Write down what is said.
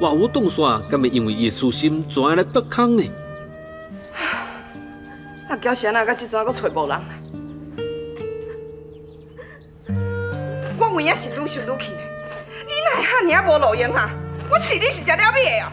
哇，我冻酸，敢咪因为伊私心转来不康呢？啊，叫谁啊？到即阵还找无人？我为也是愈想愈气呢，你哪会遐尔无路用啊？我饲你是食了咩啊？